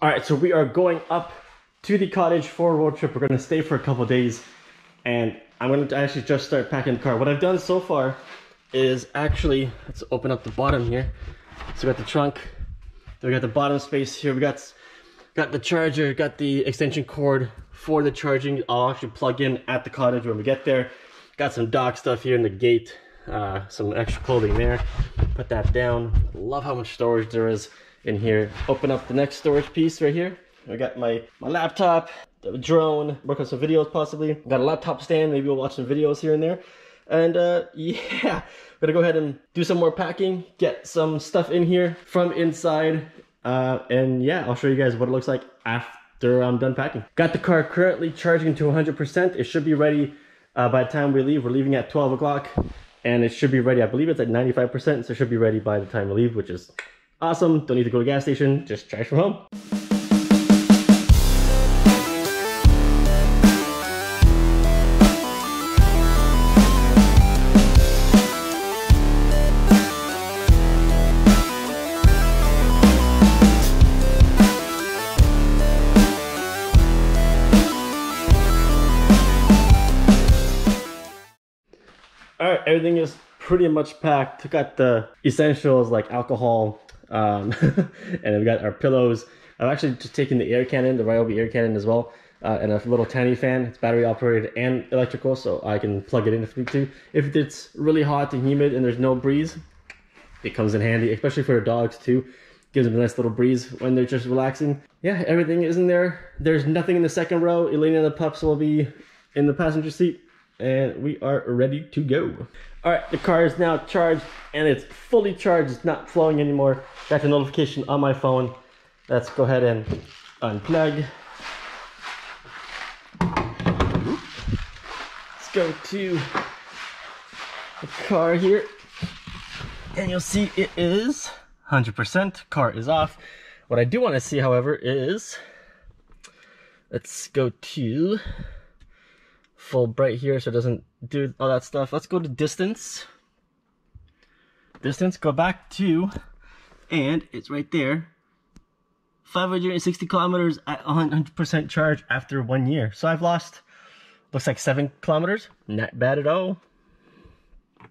All right, so we are going up to the cottage for a road trip. We're gonna stay for a couple days, and I'm gonna actually just start packing the car. What I've done so far is actually let's open up the bottom here. So we got the trunk, we got the bottom space here. We got got the charger, got the extension cord for the charging. I'll actually plug in at the cottage when we get there. Got some dock stuff here in the gate, uh, some extra clothing there. Put that down. Love how much storage there is in here. Open up the next storage piece right here. I got my, my laptop, the drone, work on some videos possibly. Got a laptop stand, maybe we'll watch some videos here and there. And uh, yeah, I'm gonna go ahead and do some more packing, get some stuff in here from inside. Uh, and yeah, I'll show you guys what it looks like after I'm done packing. Got the car currently charging to 100%. It should be ready uh, by the time we leave. We're leaving at 12 o'clock and it should be ready. I believe it's at 95%, so it should be ready by the time we leave, which is awesome. Don't need to go to gas station, just charge from home. All right, everything is pretty much packed. Took out the essentials like alcohol, um, and then we got our pillows. I've actually just taken the air cannon, the Ryobi air cannon as well, uh, and a little tiny fan. It's battery operated and electrical, so I can plug it in if need to. If it's really hot and humid and there's no breeze, it comes in handy, especially for dogs too. Gives them a nice little breeze when they're just relaxing. Yeah, everything is in there. There's nothing in the second row. Elena and the pups will be in the passenger seat and we are ready to go. All right, the car is now charged and it's fully charged. It's not flowing anymore. Got the notification on my phone. Let's go ahead and unplug. Let's go to the car here. And you'll see it is 100%. Car is off. What I do want to see, however, is let's go to full bright here so it doesn't do all that stuff. Let's go to distance. Distance, go back to, and it's right there. 560 kilometers at 100% charge after one year. So I've lost, looks like seven kilometers. Not bad at all.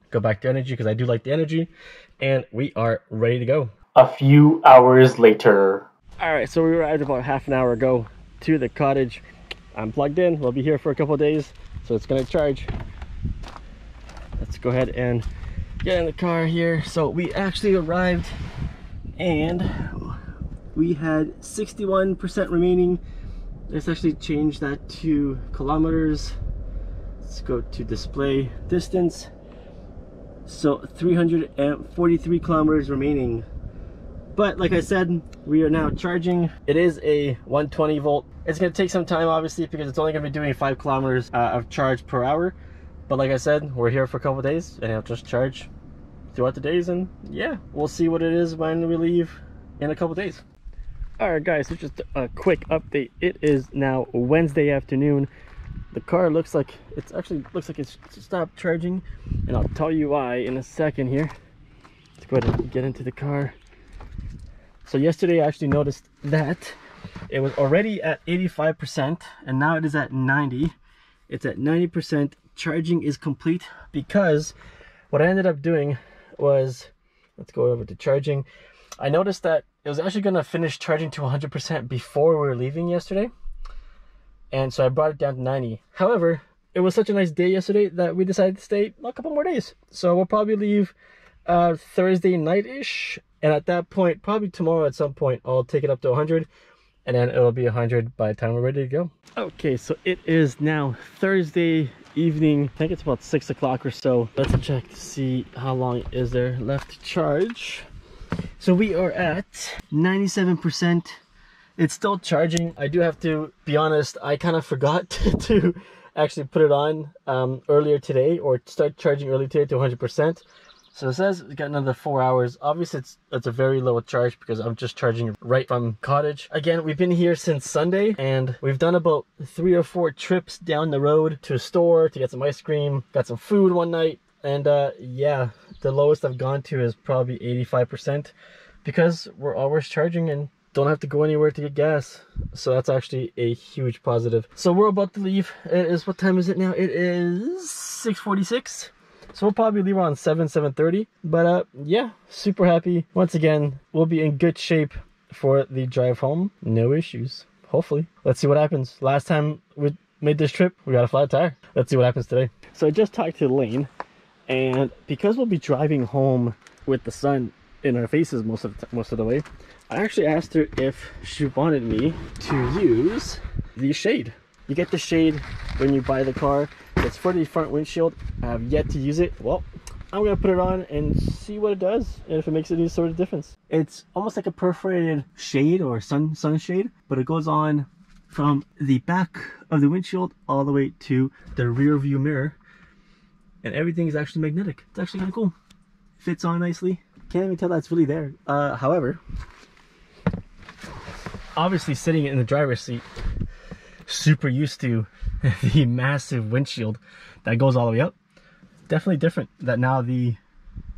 Go back to energy because I do like the energy. And we are ready to go. A few hours later. All right, so we arrived about half an hour ago to the cottage. I'm plugged in. We'll be here for a couple days, so it's gonna charge. Let's go ahead and get in the car here. So we actually arrived and we had 61% remaining. Let's actually change that to kilometers. Let's go to display distance. So 343 kilometers remaining. But like I said, we are now charging. It is a 120 volt. It's gonna take some time obviously because it's only gonna be doing five kilometers uh, of charge per hour. But like I said, we're here for a couple days and I'll just charge throughout the days and yeah, we'll see what it is when we leave in a couple days. All right guys, so just a quick update. It is now Wednesday afternoon. The car looks like, it's actually looks like it's stopped charging and I'll tell you why in a second here. Let's go ahead and get into the car. So yesterday I actually noticed that it was already at 85% and now it is at 90. It's at 90%. Charging is complete because what I ended up doing was, let's go over to charging. I noticed that it was actually going to finish charging to 100% before we were leaving yesterday. And so I brought it down to 90. However, it was such a nice day yesterday that we decided to stay a couple more days. So we'll probably leave uh, Thursday night-ish and at that point probably tomorrow at some point i'll take it up to 100 and then it'll be 100 by the time we're ready to go. Okay so it is now thursday evening. I think it's about six o'clock or so. Let's check to see how long is there left to charge. So we are at 97 percent. It's still charging. I do have to be honest i kind of forgot to actually put it on um, earlier today or start charging early today to 100 percent so it says we got another four hours. Obviously, it's it's a very low charge because I'm just charging right from cottage. Again, we've been here since Sunday and we've done about three or four trips down the road to a store to get some ice cream, got some food one night. And uh, yeah, the lowest I've gone to is probably 85% because we're always charging and don't have to go anywhere to get gas. So that's actually a huge positive. So we're about to leave. It is, what time is it now? It is 6.46. So we'll probably leave around 7, 7.30. But uh, yeah, super happy. Once again, we'll be in good shape for the drive home. No issues, hopefully. Let's see what happens. Last time we made this trip, we got a flat tire. Let's see what happens today. So I just talked to Lane, and because we'll be driving home with the sun in our faces most of the, most of the way, I actually asked her if she wanted me to use the shade. You get the shade when you buy the car it's for the front windshield. I have yet to use it. Well, I'm gonna put it on and see what it does and if it makes any sort of difference. It's almost like a perforated shade or sun sunshade, but it goes on from the back of the windshield all the way to the rear view mirror. And everything is actually magnetic. It's actually kind of cool. Fits on nicely. Can't even tell that's really there. Uh, however, obviously sitting in the driver's seat, super used to the massive windshield that goes all the way up. Definitely different that now the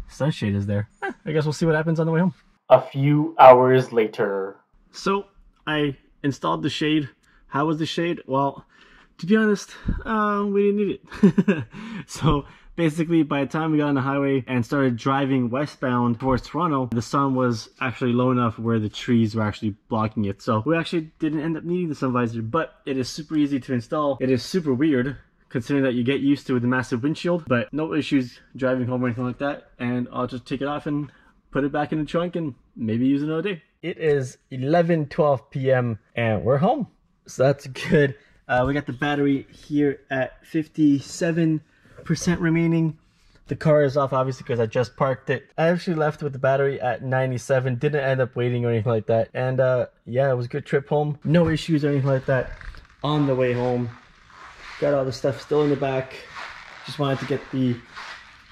sunshade is there. Eh, I guess we'll see what happens on the way home. A few hours later. So I installed the shade. How was the shade? Well, to be honest, uh, we didn't need it. so basically by the time we got on the highway and started driving westbound towards Toronto, the sun was actually low enough where the trees were actually blocking it. So we actually didn't end up needing the sun visor, but it is super easy to install. It is super weird considering that you get used to the massive windshield, but no issues driving home or anything like that. And I'll just take it off and put it back in the trunk and maybe use another day. It is 11, 12 p.m. and we're home. So that's good. Uh, we got the battery here at 57 percent remaining. The car is off obviously because I just parked it. I actually left with the battery at 97. Didn't end up waiting or anything like that. And uh, yeah, it was a good trip home. No issues or anything like that on the way home. Got all the stuff still in the back. Just wanted to get the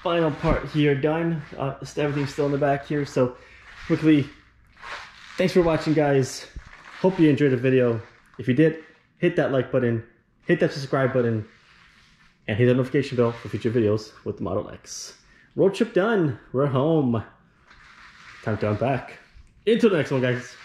final part here done. Uh, everything's still in the back here. So quickly, thanks for watching guys. Hope you enjoyed the video. If you did, hit that like button, hit that subscribe button, and hit the notification bell for future videos with the Model X. Road trip done. We're home. Time to unpack. Until the next one, guys.